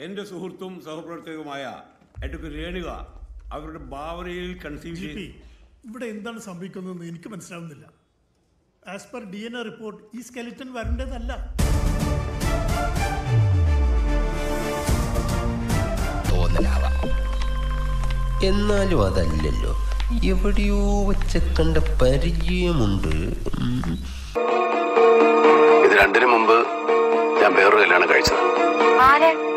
എന്റെ സുഹൃത്തും സഹപ്രവർത്തകയുമായ അഡ്വക്കേറ്റ് രേണുക അവരുടെ ഭാവനയിൽ കൺസീവ് ജി പി ഇവിടെ എന്താണ് സംഭവിക്കുന്നതെന്ന് എനിക്ക് മനസ്സിലാവുന്നില്ല. As per D N A report ഈ സ്കെലിറ്റൻ വരേണ്ടതല്ല. തോന്നലാവാം. എന്നാലും അതല്ലല്ലോ. എവിടെയോ വെച്ച കണ്ട പരിചയമുണ്ട്. ഉം. ഇത് രണ്ടിനു മുമ്പ് ഞാൻ വേറൊരു കല്യാണം കഴിച്ചത് ആരെ?